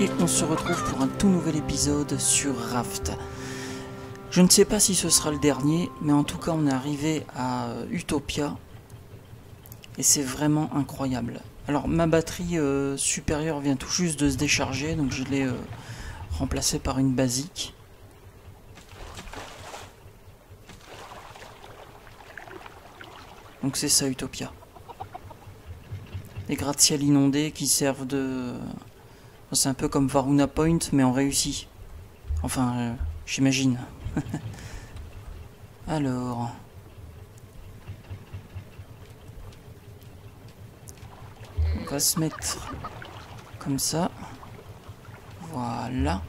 et on se retrouve pour un tout nouvel épisode sur Raft. Je ne sais pas si ce sera le dernier, mais en tout cas on est arrivé à Utopia et c'est vraiment incroyable. Alors ma batterie euh, supérieure vient tout juste de se décharger, donc je l'ai euh, remplacée par une basique. Donc c'est ça Utopia. Les gratte-ciel inondés qui servent de... C'est un peu comme Varuna Point, mais en réussi. Enfin, euh, j'imagine. Alors... On va se mettre comme ça. Voilà.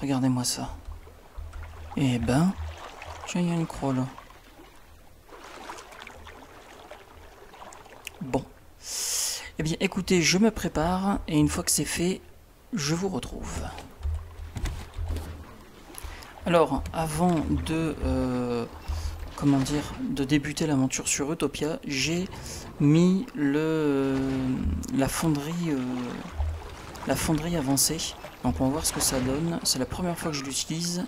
Regardez-moi ça. Eh ben, tiens, il y a une croix là. Bon. Eh bien, écoutez, je me prépare et une fois que c'est fait, je vous retrouve. Alors, avant de, euh, comment dire, de débuter l'aventure sur Utopia, j'ai mis le, la fonderie, euh, la fonderie avancée. Donc, on va voir ce que ça donne. C'est la première fois que je l'utilise.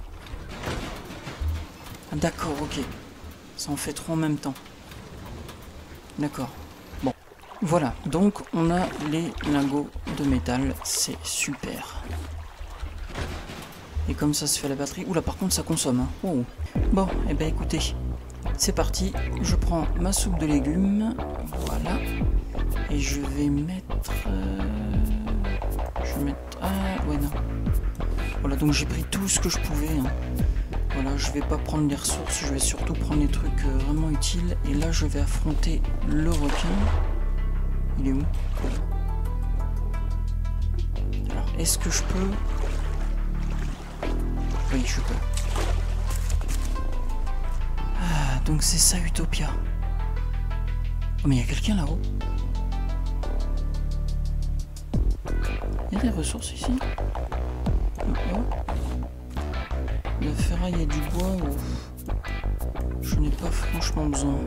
D'accord, ok. Ça en fait trop en même temps. D'accord. Voilà, donc on a les lingots de métal. C'est super. Et comme ça se fait la batterie... Oula, par contre, ça consomme. Hein. Oh. Bon, et eh ben écoutez, c'est parti. Je prends ma soupe de légumes. Voilà. Et je vais mettre... Euh, je vais mettre... Ah, ouais, non. Voilà, donc j'ai pris tout ce que je pouvais. Hein. Voilà, je vais pas prendre les ressources, je vais surtout prendre les trucs euh, vraiment utiles. Et là, je vais affronter le requin. Il est où Alors, est-ce que je peux oui, je peux. Ah, donc c'est ça Utopia. Oh, mais il y a quelqu'un là-haut. Il y a des ressources ici. La ferraille et du bois, je n'ai pas franchement besoin.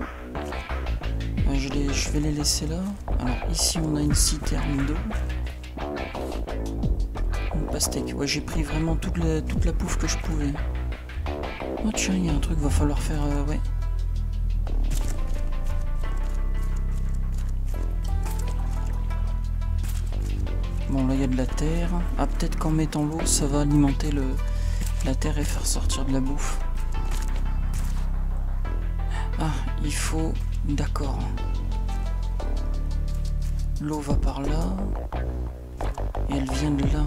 je, je vais les laisser là. Alors ici on a une citerne d'eau pastèque. Ouais, j'ai pris vraiment toute la, toute la pouffe que je pouvais. Oh tiens, il y a un truc, va falloir faire... Euh, ouais. Bon, là, il y a de la terre. Ah, peut-être qu'en mettant l'eau, ça va alimenter le, la terre et faire sortir de la bouffe. Ah, il faut... D'accord. L'eau va par là. Et elle vient de là.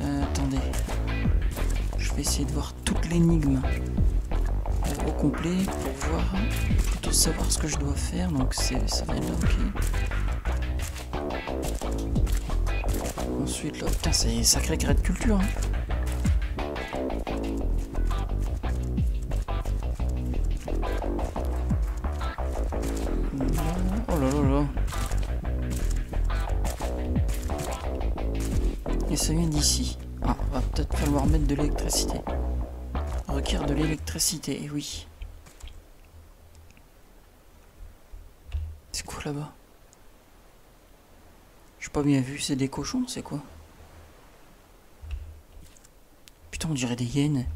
Euh, attendez. Je vais essayer de voir toute l'énigme au complet pour voir, plutôt savoir ce que je dois faire. Donc ça vient là, ok. Ensuite là, putain c'est sacré gré de culture. Hein. Ça vient d'ici. Ah, va peut-être falloir mettre de l'électricité. Requiert de l'électricité, et oui. C'est quoi là-bas? J'ai pas bien vu, c'est des cochons, c'est quoi? Putain, on dirait des hyènes.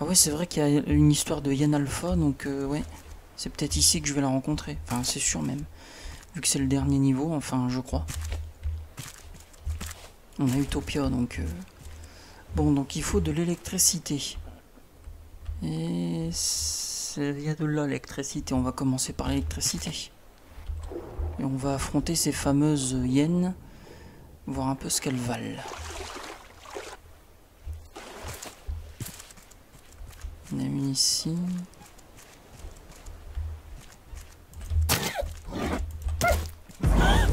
Ah ouais, c'est vrai qu'il y a une histoire de hyène alpha, donc euh, ouais. C'est peut-être ici que je vais la rencontrer. Enfin, c'est sûr même. Vu que c'est le dernier niveau, enfin, je crois. On a Utopia, donc... Euh, bon, donc il faut de l'électricité. Et... Il y a de l'électricité. On va commencer par l'électricité. Et on va affronter ces fameuses hyènes. Voir un peu ce qu'elles valent. Mis ici...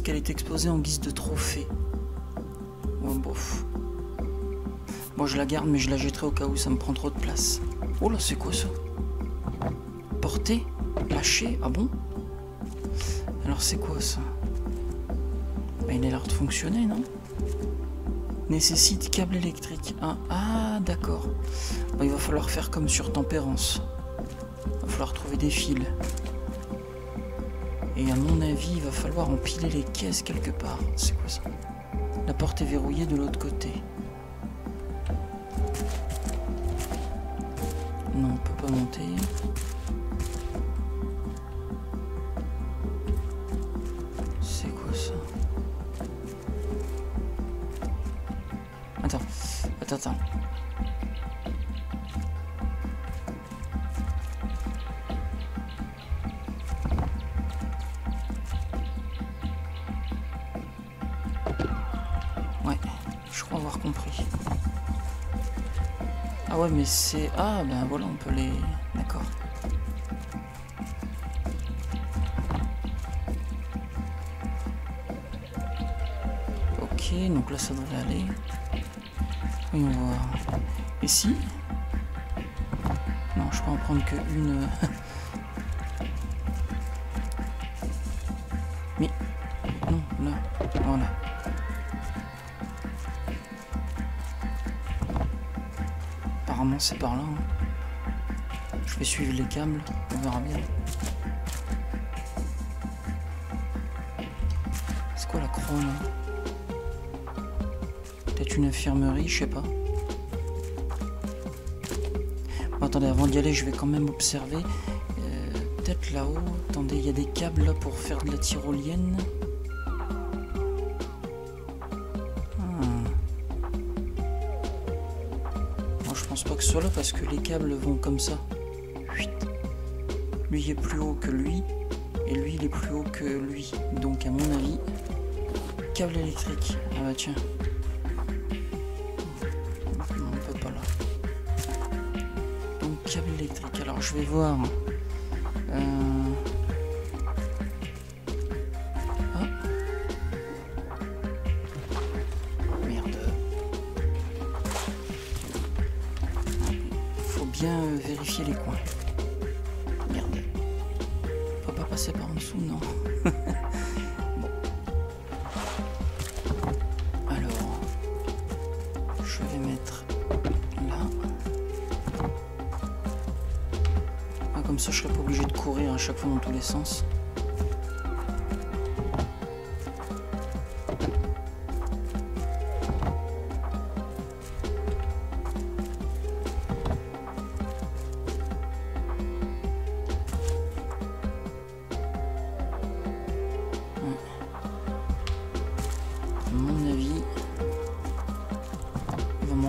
Lorsqu'elle est exposée en guise de trophée. Oh, bof. Bon, je la garde, mais je la jetterai au cas où ça me prend trop de place. Oh là, c'est quoi ça? Porter? Lâcher? Ah bon? Alors c'est quoi ça? Bah, Il a l'air de fonctionner, non? Nécessite câble électrique. Ah, ah d'accord. Bah, il va falloir faire comme sur Tempérance. Il va falloir trouver des fils. Et à mon avis, il va falloir empiler les caisses quelque part. C'est quoi ça? La porte est verrouillée de l'autre côté. Non, on peut pas monter. C'est quoi ça? Attends, attends, attends. Ouais, mais c'est... Ah, ben voilà, on peut les... D'accord. Ok, donc là, ça devrait aller. Oui, on si? Non, je peux en prendre que c'est par là. hein. Je vais suivre les câbles, on verra bien. C'est quoi la croix là? Peut-être une infirmerie, je sais pas. Bon, attendez, avant d'y aller, je vais quand même observer. Euh, Peut-être là-haut. Attendez, il y a des câbles là pour faire de la tyrolienne. Là parce que les câbles vont comme ça. Lui est plus haut que lui. Et lui, il est plus haut que lui. Donc, à mon avis, câble électrique. Ah bah tiens. Non, on peut pas là. Donc, câble électrique. Alors, je vais voir.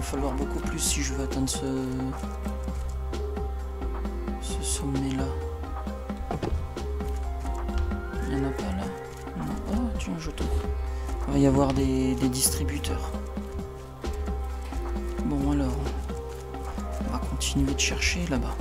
Va m'en falloir beaucoup plus si je veux atteindre ce, ce sommet-là. Il n'y en a pas là Non. Oh, tiens, un jeton. Il va y avoir des, des distributeurs. Bon, alors, on va continuer de chercher là-bas.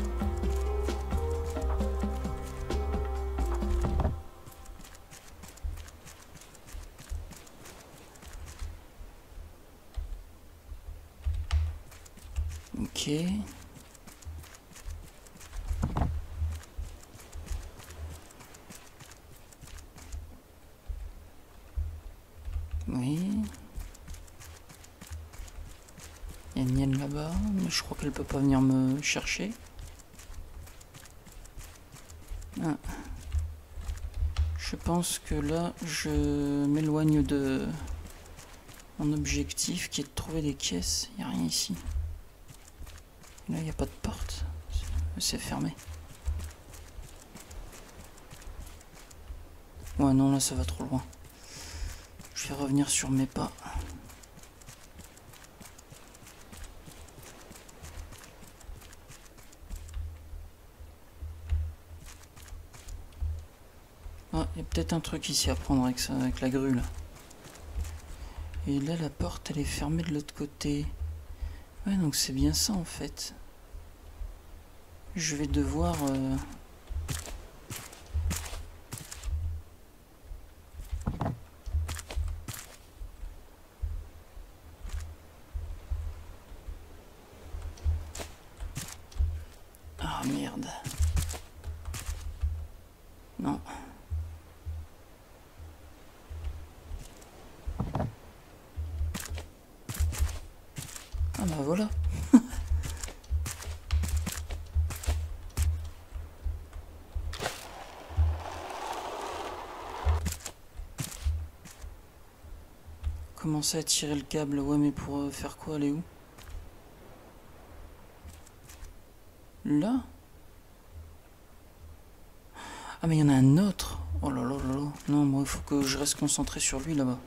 Peut pas venir me chercher. Ah. Je pense que là, je m'éloigne de mon objectif qui est de trouver des caisses. Il n'y a rien ici. Là, il n'y a pas de porte. C'est fermé. Ouais, non, là, ça va trop loin. Je vais revenir sur mes pas. Il peut-être un truc ici à prendre avec, la grue. Et là la porte elle est fermée de l'autre côté. Ouais donc c'est bien ça en fait. Je vais devoir... Euh, Commencer à tirer le câble, ouais mais pour euh, faire quoi, aller où? Là? Ah mais il y en a un autre. Oh là là là là. Non, moi il faut que je reste concentré sur lui là-bas.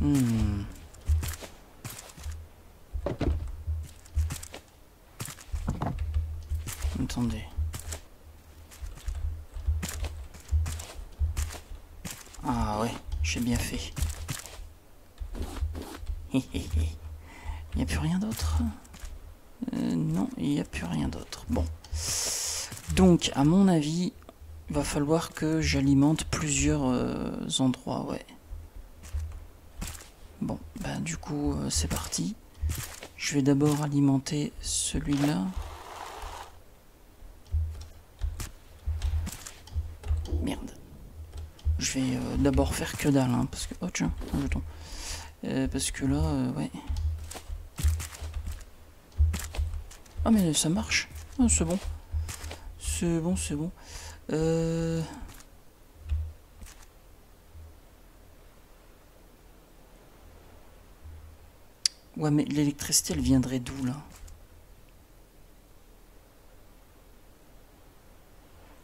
Hmm. Attendez. Ah ouais, j'ai bien fait. Il n'y a plus rien d'autre? Euh, Non, il n'y a plus rien d'autre. Bon. Donc, à mon avis, il va falloir que j'alimente plusieurs euh, endroits, ouais. Bon, bah du coup, euh, c'est parti. Je vais d'abord alimenter celui-là. Merde. Je vais euh, d'abord faire que dalle, hein, parce que... Oh tiens, un jeton. Euh, parce que là, euh, ouais. Ah mais ça marche. Ah, c'est bon. C'est bon, c'est bon. Euh... Ouais mais l'électricité elle viendrait d'où là?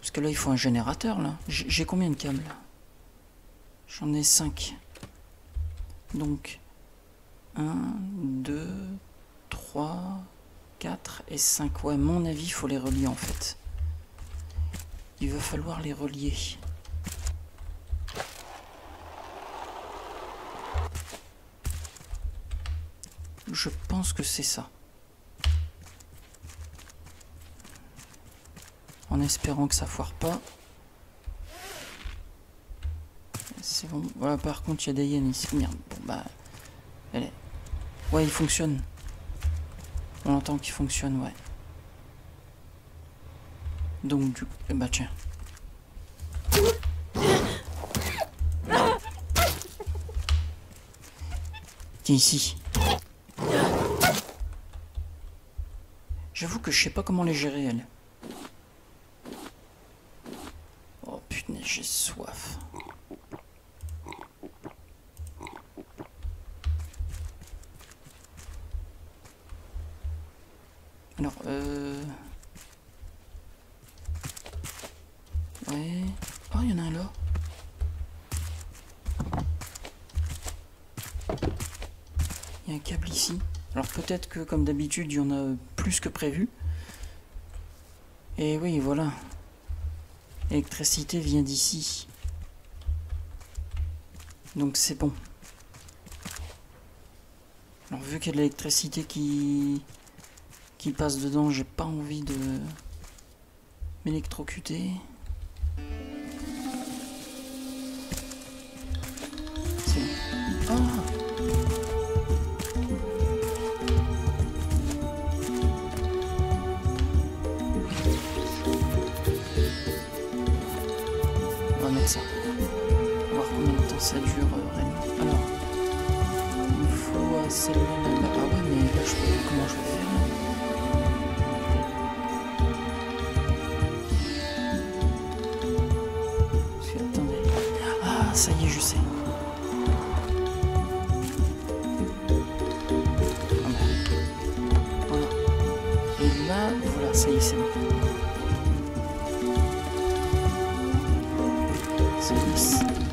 Parce que là il faut un générateur là. J'ai combien de câbles J'en ai 5. Donc 1, 2, 3, 4 et 5. Ouais, à mon avis, il faut les relier en fait. Il va falloir les relier. Je pense que c'est ça. En espérant que ça foire pas. C'est bon. Voilà, par contre, il y a des hyènes ici. Merde. Bon, bah. Ouais, il fonctionne. On entend qu'il fonctionne, ouais. Donc, du coup. Eh bah, tiens. Tiens, ici? J'avoue que je sais pas comment les gérer, elles. Oh putain, j'ai soif. Alors, euh... Ouais... Oh, il y en a un là. Il y a un câble ici. Alors peut-être que comme d'habitude, il y en a plus que prévu. Et oui, voilà. L'électricité vient d'ici. Donc c'est bon. Alors vu qu'il y a de l'électricité qui qui passe dedans, j'ai pas envie de m'électrocuter. C'est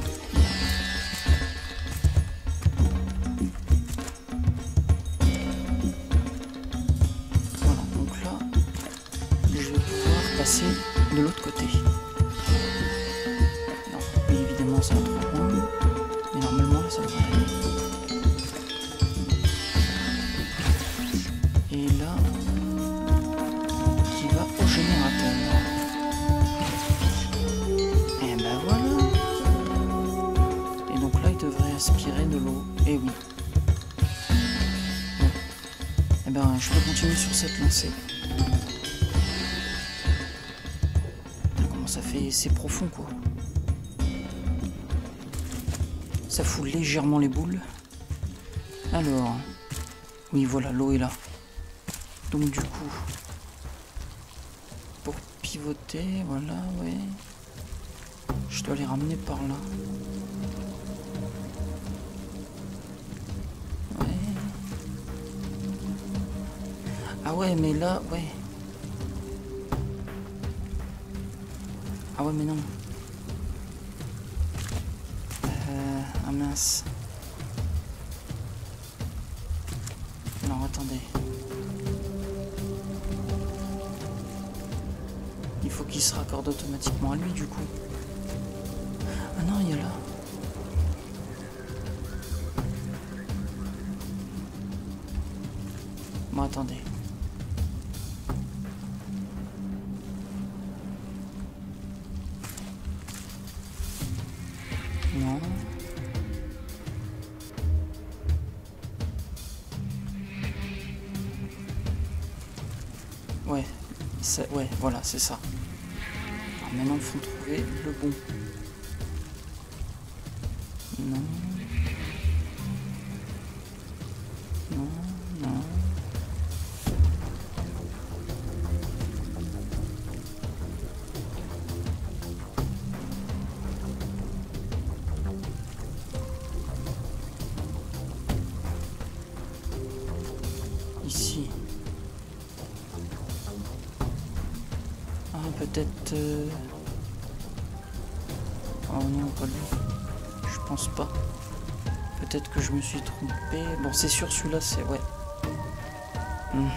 C'est profond, quoi. Ça fout légèrement les boules. Alors. Oui, voilà, l'eau est là. Donc du coup, pour pivoter, voilà, ouais. Je dois les ramener par là. Ouais. Ah ouais, mais là, ouais. Mais non. Euh, ah mince. Non, attendez. Il faut qu'il se raccorde automatiquement à lui du coup. Ah non, il est là. Bon, attendez. Voilà, c'est ça. Maintenant, il faut trouver le bon. Peut-être que je me suis trompé. Bon, c'est sûr, celui-là, c'est... Ouais. Hmm.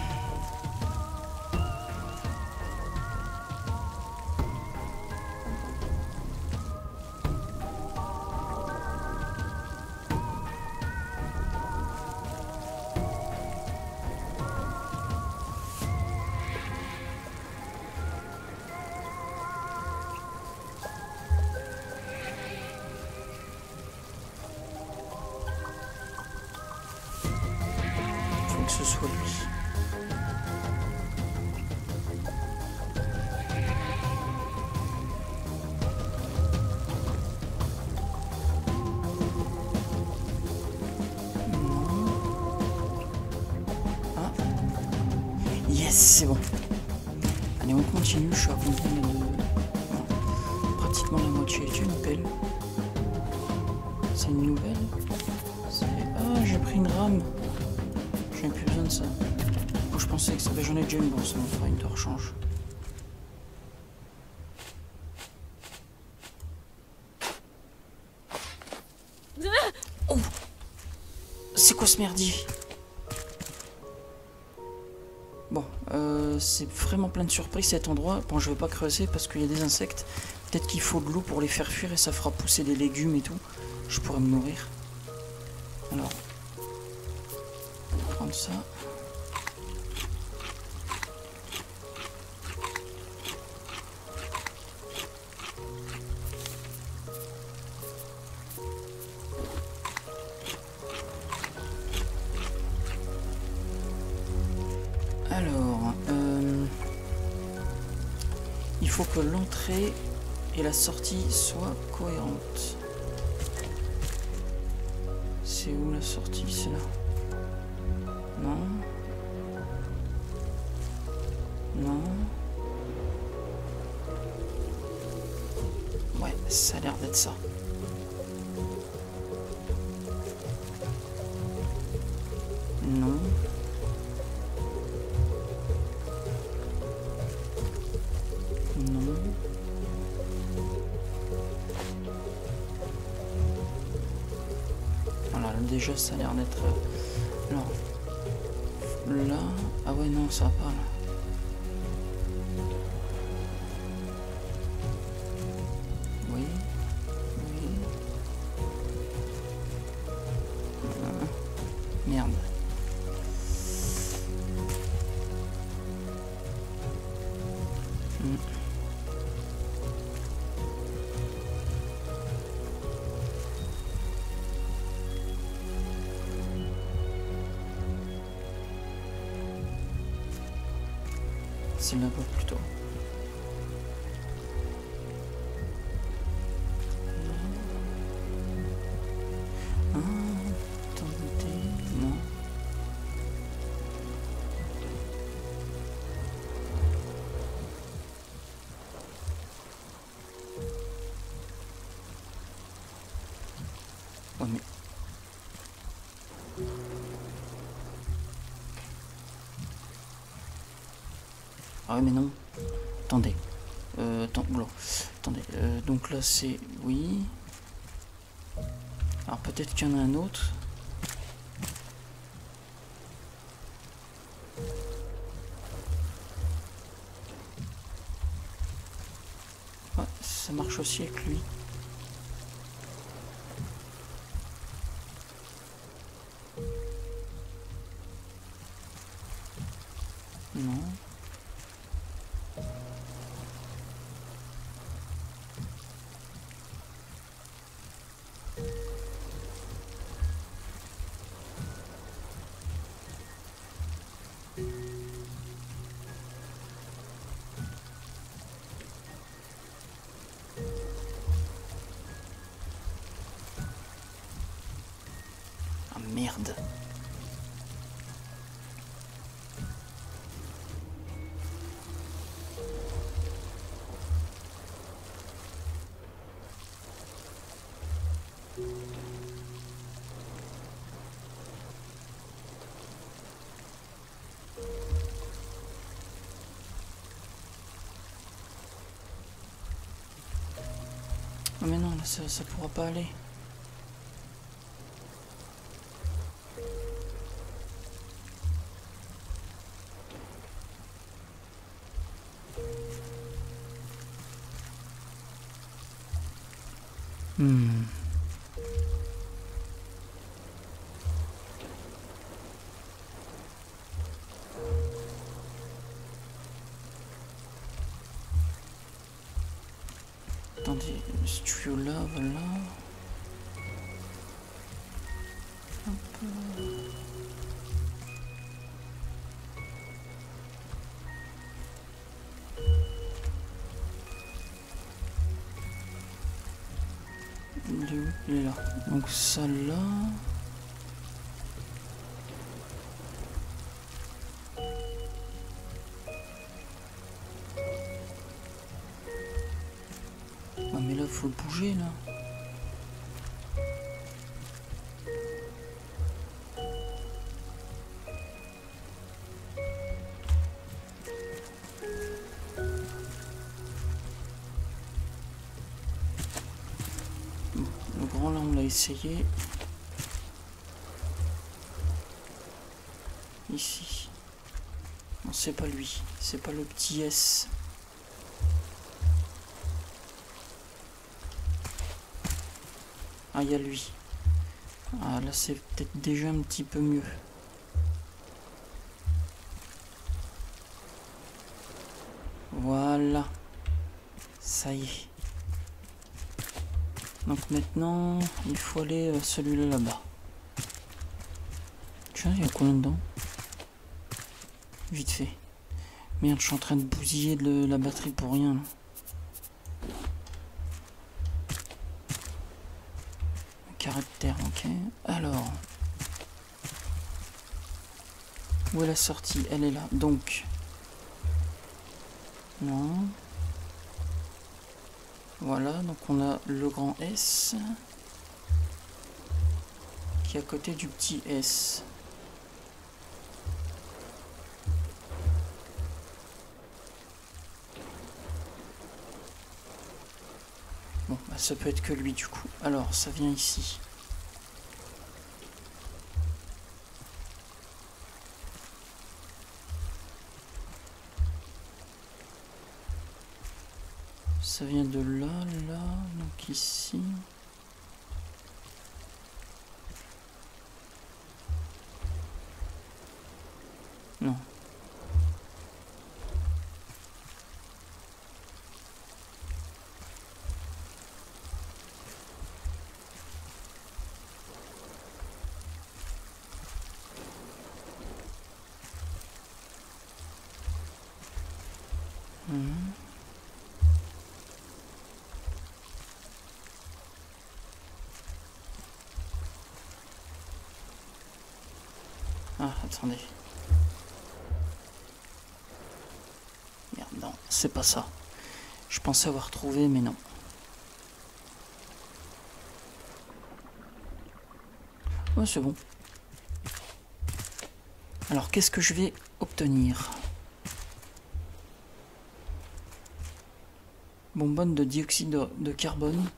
Quoi ce merdier Bon, euh, c'est vraiment plein de surprises cet endroit. Bon, je vais pas creuser parce qu'il y a des insectes. Peut-être qu'il faut de l'eau pour les faire fuir et ça fera pousser des légumes et tout. Je pourrais me nourrir. Alors, on va prendre ça. Sortie soient cohérentes. C'est où la sortie C'est là? Non. Non. Ouais, ça a l'air d'être ça. Ça a l'air d'être... Alors, là... Ah ouais, non, ça va pas, là. Mais non. Attendez. Euh. Attendez. euh, donc là, c'est... Oui. Alors peut-être qu'il y en a un autre. Ça marche aussi avec lui. Ça, pourra pas aller. Hmm. Attendez, ce tuyau faut bouger là. Le grand là on l'a essayé. Ici. Non c'est pas lui, c'est pas le petit S. Ah il y a lui. Ah là c'est peut-être déjà un petit peu mieux. Voilà. Ça y est. Donc maintenant, il faut aller euh, celui-là là-bas. Tiens, il y a combien dedans Vite fait. Merde, je suis en train de bousiller de la batterie pour rien. Où est la sortie? Elle est là. Donc. Non. Voilà, donc on a le grand S qui est à côté du petit S. Bon, bah, ça peut être que lui du coup. Alors, ça vient ici. Non. Mhm. Ah, attendez. Merde, non, c'est pas ça. Je pensais avoir trouvé, mais non. Ouais, c'est bon. Alors, qu'est-ce que je vais obtenir? Bonbonne de dioxyde de, carbone.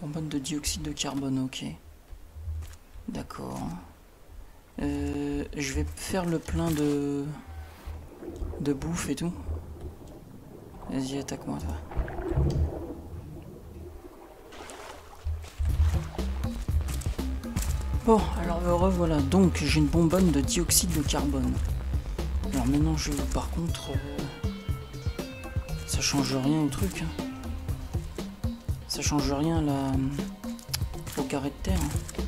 Bonbonne de dioxyde de carbone, ok. D'accord. Euh, je vais faire le plein de de bouffe et tout. Vas-y, attaque-moi, toi. Bon, alors me revoilà. Donc, j'ai une bonbonne de dioxyde de carbone. Alors maintenant, je par contre, euh, ça change rien au truc. hein. Ça change rien là, au carré de terre. hein.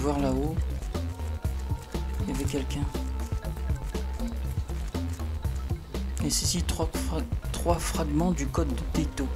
Voir là-haut. Il y avait quelqu'un. Nécessite trois, trois fragments du code. Detto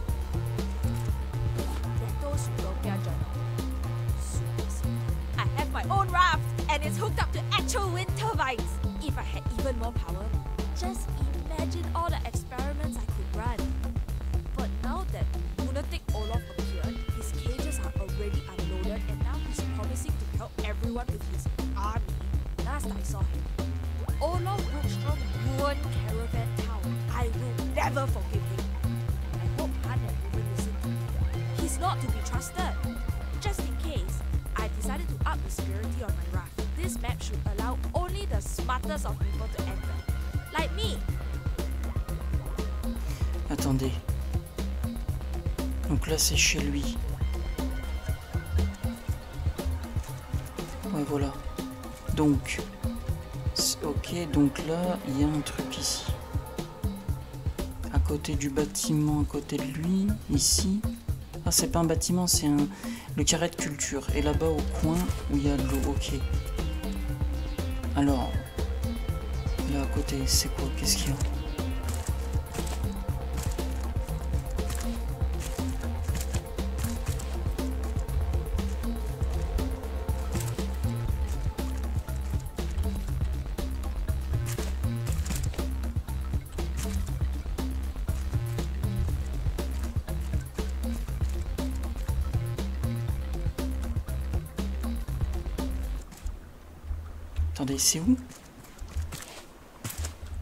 Attendez. Donc là, c'est chez lui. Ouais, voilà. Donc, ok, donc là, il y a un truc ici. À côté du bâtiment, à côté de lui, ici. Ah, c'est pas un bâtiment, c'est un le carré de culture. Et là-bas, au coin, où il y a de l'eau, ok. Alors, là à côté, c'est quoi? Qu'est-ce qu'il y a? Où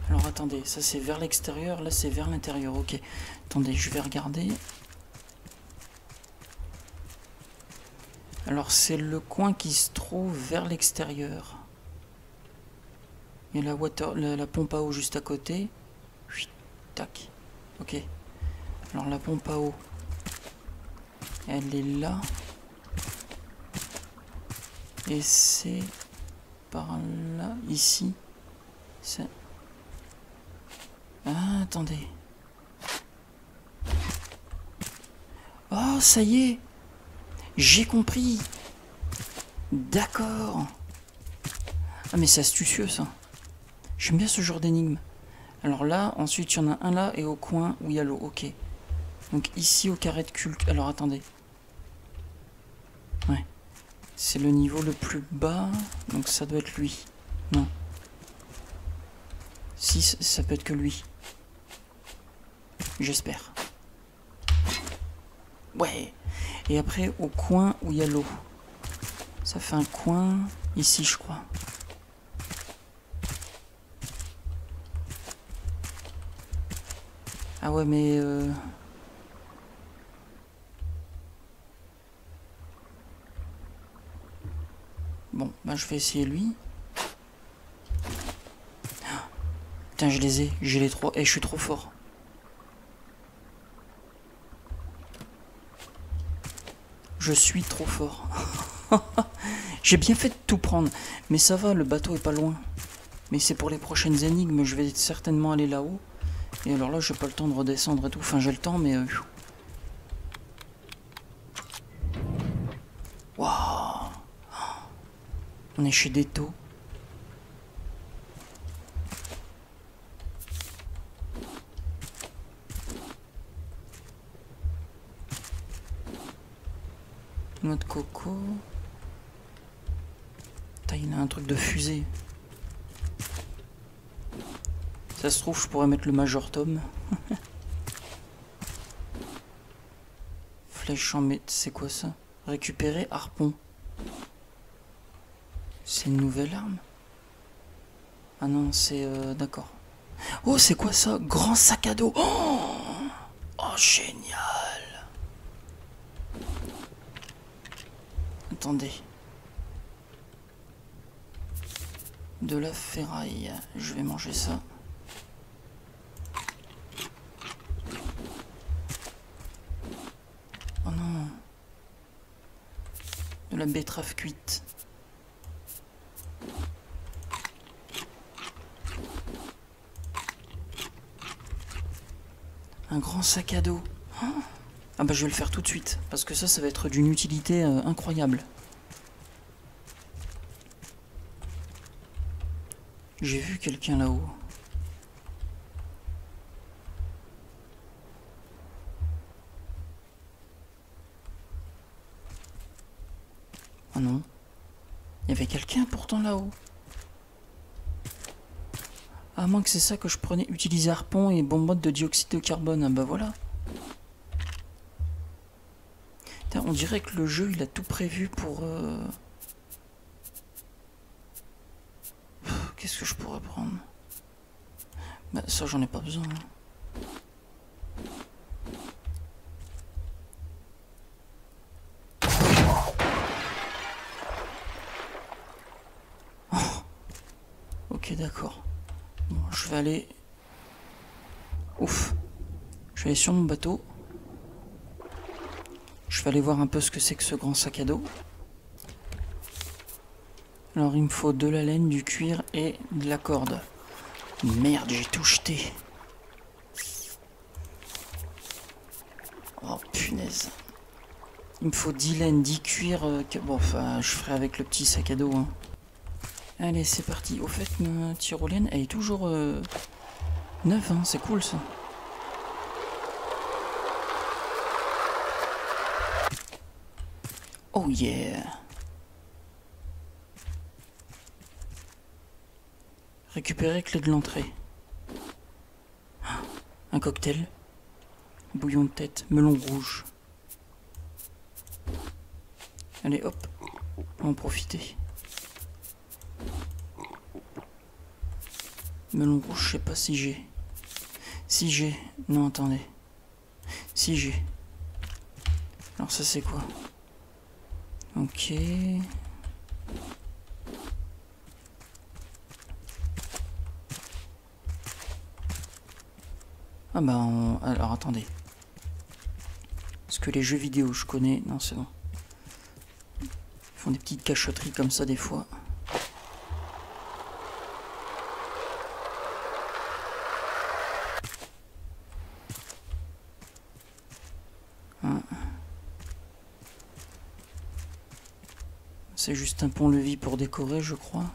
Alors attendez, ça c'est vers l'extérieur, là c'est vers l'intérieur, ok. Attendez, je vais regarder. Alors c'est le coin qui se trouve vers l'extérieur. Il y a la, pompe à eau juste à côté. Tac. Ok. Alors la pompe à eau, elle est là. Et c'est par là, ici. C'est... Ah, attendez. Oh, ça y est. J'ai compris. D'accord. Ah, mais c'est astucieux, ça. J'aime bien ce genre d'énigme. Alors là, ensuite, il y en a un là et au coin où il y a l'eau. Ok. Donc ici, au carré de culte. Alors, attendez. Ouais. C'est le niveau le plus bas, donc ça doit être lui. Non. Si, ça peut être que lui. J'espère. Ouais. Et après, au coin où il y a l'eau. Ça fait un coin ici, je crois. Ah ouais, mais... euh, Bon, bah je vais essayer lui. Putain, je les ai. J'ai les trois. Et je suis trop fort. Je suis trop fort. J'ai bien fait de tout prendre. Mais ça va, le bateau est pas loin. Mais c'est pour les prochaines énigmes. Je vais certainement aller là-haut. Et alors là, j'ai pas le temps de redescendre et tout. Enfin, j'ai le temps, mais... Euh, On est chez Deto. Noix de coco. il a un truc de fusée. Ça se trouve, je pourrais mettre le Major Tom. Flèche en mètre, c'est quoi ça? Récupérer harpon. C'est une nouvelle arme Ah non, c'est... Euh, d'accord. Oh, c'est quoi ça? Grand sac à dos Oh, oh génial Attendez. De la ferraille. Je vais manger ça. la betterave cuite. Un grand sac à dos. Oh. ah bah je vais le faire tout de suite, parce que ça, ça va être d'une utilité euh, incroyable. J'ai vu quelqu'un là-haut. non. Il y avait quelqu'un pourtant là-haut. À moins que c'est ça que je prenais, utiliser harpon et bonbonne de dioxyde de carbone. Ah bah voilà. on dirait que le jeu, il a tout prévu pour... Euh, qu'est-ce que je pourrais prendre? Bah ça, j'en ai pas besoin. Hein. d'accord. Bon, je vais aller... Ouf. Je vais sur mon bateau. Je vais aller voir un peu ce que c'est que ce grand sac à dos. Alors il me faut de la laine, du cuir et de la corde. Merde, j'ai tout jeté. Oh punaise. Il me faut 10 laines, 10 cuir. Euh, bon, enfin, je ferai avec le petit sac à dos. Hein. Allez, c'est parti. Au fait, ma tyrolienne, elle est toujours euh, neuve, hein. c'est cool ça. Oh yeah Récupérer clé de l'entrée. Un cocktail. Bouillon de tête, melon rouge. Allez hop, on va en profiter. Melon rouge, je sais pas si j'ai. Si j'ai. Non, attendez. Si j'ai. Alors ça c'est quoi? Ok. Ah bah alors attendez. Est-ce que les jeux vidéo je connais Non c'est bon. Ils font des petites cachotteries comme ça des fois. C'est juste un pont-levis pour décorer, je crois.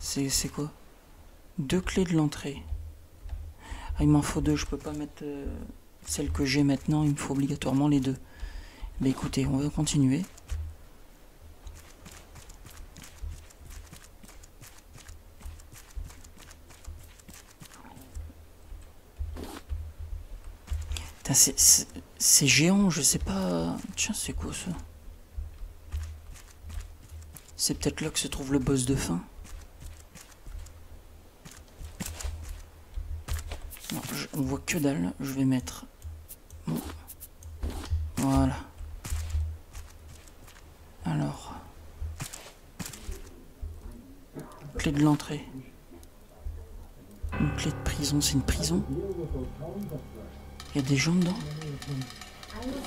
C'est quoi? Deux clés de l'entrée. Ah, il m'en faut deux, je peux pas mettre euh, celle que j'ai maintenant, il me faut obligatoirement les deux. Mais écoutez, on va continuer. C'est géant, je sais pas... Tiens, c'est quoi ça C'est peut-être là que se trouve le boss de fin. On voit que dalle. Je vais mettre... Voilà. Alors... Clé de l'entrée. Une clé de prison, c'est une prison y a des gens dedans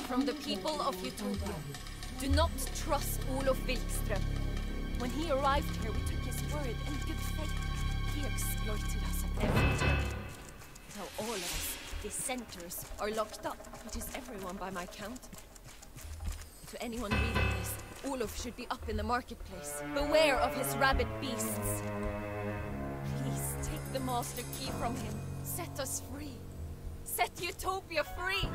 From the people of Utopia, do not trust Olof Wilkström. When he arrived here, we took his word in good faith. He exploited us at every turn. Now all of us, dissenters, are locked up, which is everyone by my count. To anyone reading this, Olof should be up in the marketplace. Beware of his rabid beasts. Please take the master key from him. Set us free. Set Utopia free.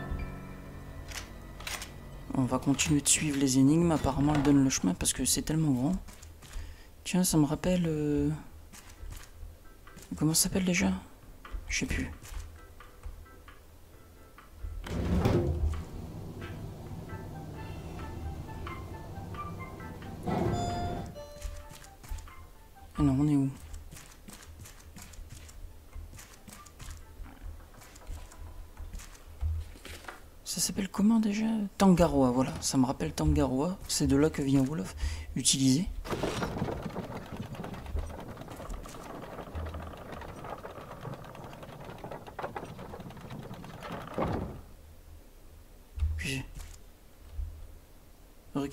On va continuer de suivre les énigmes. Apparemment, elles donnent le chemin parce que c'est tellement grand. Tiens, ça me rappelle... euh, Comment ça s'appelle déjà? Je sais plus. Tangaroa, voilà. Ça me rappelle Tangaroa. C'est de là que vient Wolof. Utilisé. Puis...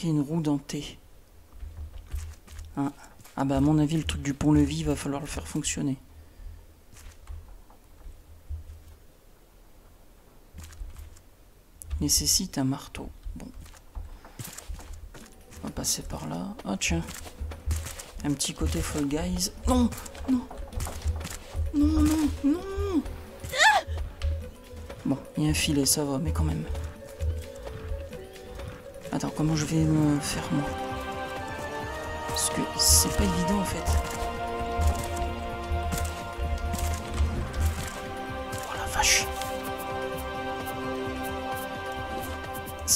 Une roue dentée. Ah. ah bah à mon avis le truc du pont-levis va falloir le faire fonctionner. Nécessite un marteau. Bon. On va passer par là. Ah tiens. Un petit côté Fall Guys. Non Non Non, non, non Bon, il y a un filet, ça va, mais quand même. Attends, comment je vais me faire moi? Parce que c'est pas évident en fait.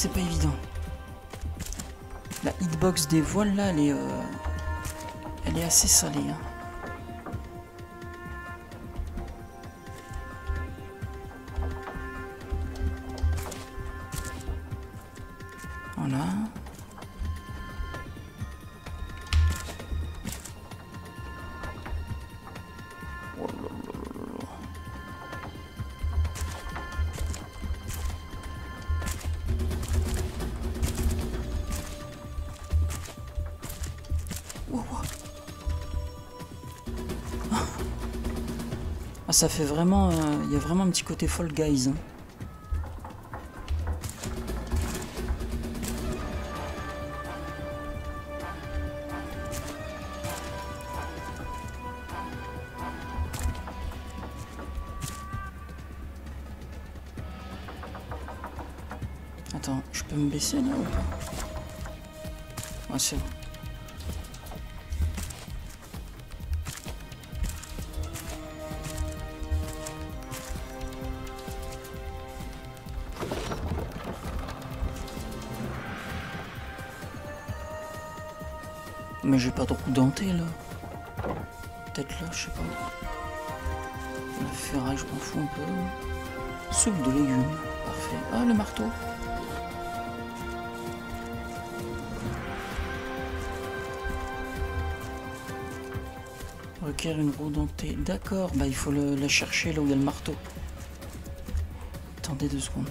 C'est pas évident. La hitbox des voiles là, elle est, euh, assez salée. hein. Ça fait vraiment. euh, Il y a vraiment un petit côté Fall Guys. hein. Attends, je peux me baisser là ou pas? Ouais, c'est bon. J'ai pas de roue dentée là. Peut-être là, je sais pas. La ferraille, je m'en fous un peu. Soupe de légumes, parfait. Ah, le marteau. Requiert une roue dentée. D'accord, bah il faut le- la chercher là où il y a le marteau. Attendez deux secondes.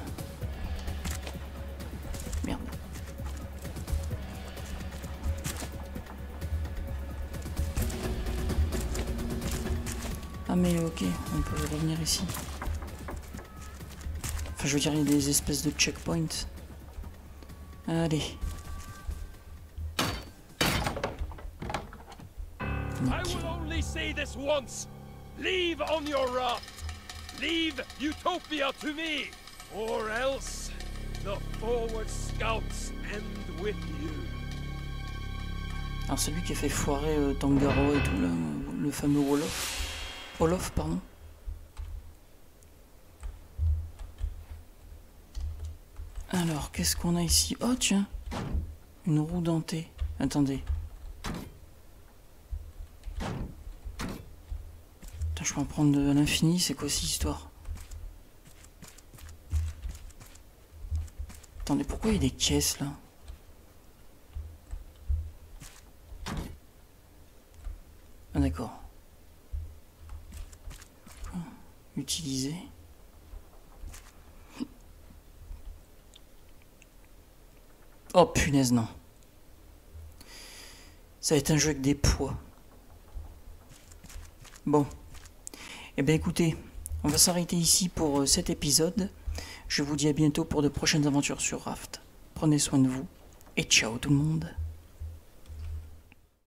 Ici. Enfin je veux dire il y a des espèces de checkpoints. Allez. Leave on your raft. Leave Utopia to me. Or else the forward scouts end with you. Alors c'est lui qui a fait foirer euh, Tangaro et tout là, le fameux Wolof. Olof, pardon. Alors, qu'est-ce qu'on a ici? Oh tiens Une roue dentée. Attendez. Je peux en prendre de- l'infini, c'est quoi cette histoire? Attendez, pourquoi il y a des caisses là? Ah d'accord. Utiliser. Oh punaise, non. Ça va être un jeu avec des poids. Bon. Eh bien écoutez, on va s'arrêter ici pour euh, cet épisode. Je vous dis à bientôt pour de prochaines aventures sur Raft. Prenez soin de vous et ciao tout le monde.